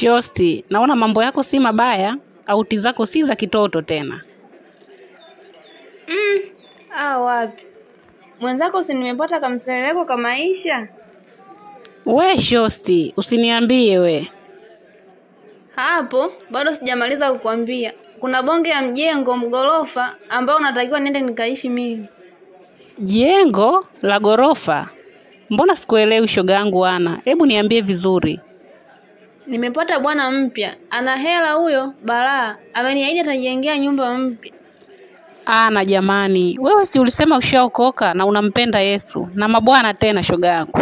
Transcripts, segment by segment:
Shosti, naona mambo yako si mabaya, auti zako si za kitoto tena. Mm, Ah, wapi mwenzako, si nimepata kamseleko ka maisha We Shosti, usiniambie we. hapo. Bado sijamaliza kukwambia, kuna bonge ya mjengo mgorofa ambao unatakiwa niende nikaishi mimi. Jengo la gorofa? Mbona sikuelewi shoga yangu ana? Hebu niambie vizuri. Nimepata bwana mpya, ana hela huyo balaa, ameniahidi atajengea nyumba mpya. Ana jamani, wewe si ulisema ushaokoka na unampenda Yesu na mabwana tena shoga yangu.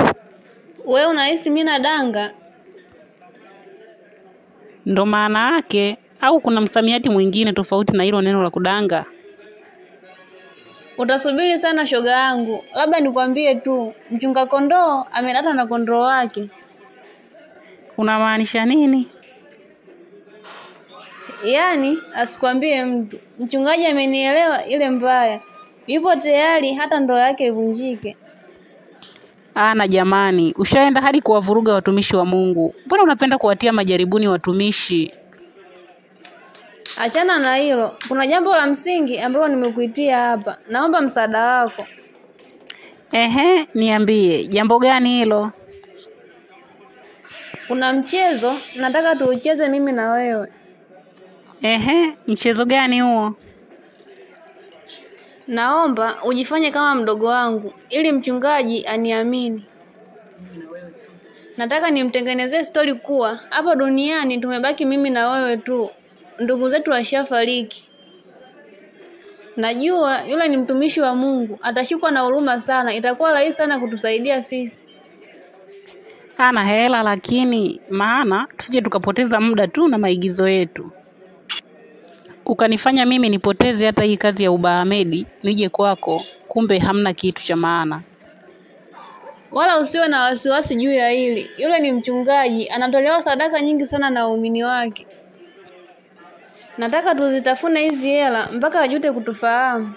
Wewe unahisi mimi nadanga? Ndo maana yake au kuna msamiati mwingine tofauti na hilo neno la kudanga? Utasubiri sana shoga yangu, labda nikwambie tu, mchunga kondoo amedata na kondoo wake. Unamaanisha nini? Yaani asikwambie mtu, mchungaji amenielewa ile mbaya, yupo tayari hata ndoa yake ivunjike. Ana jamani, ushaenda hadi kuwavuruga watumishi wa Mungu. Mbona unapenda kuwatia majaribuni watumishi? Achana na hilo, kuna jambo la msingi ambalo nimekuitia hapa, naomba msaada wako. Ehe, niambie, jambo gani hilo? Kuna mchezo nataka tuucheze mimi na wewe. Ehe, mchezo gani huo? Naomba ujifanye kama mdogo wangu ili mchungaji aniamini. Nataka nimtengenezee stori kuwa hapa duniani tumebaki mimi na wewe tu, ndugu zetu washafariki. Najua yule ni mtumishi wa Mungu, atashikwa na huruma sana, itakuwa rahisi sana kutusaidia sisi. Ana hela lakini, maana tusije tukapoteza muda tu na maigizo yetu, ukanifanya mimi nipoteze hata hii kazi ya ubahamedi nije kwako, kumbe hamna kitu cha maana. Wala usiwe na wasiwasi juu ya hili. Yule ni mchungaji, anatolewa sadaka nyingi sana na waumini wake. Nataka tuzitafune hizi hela mpaka ajute kutufahamu.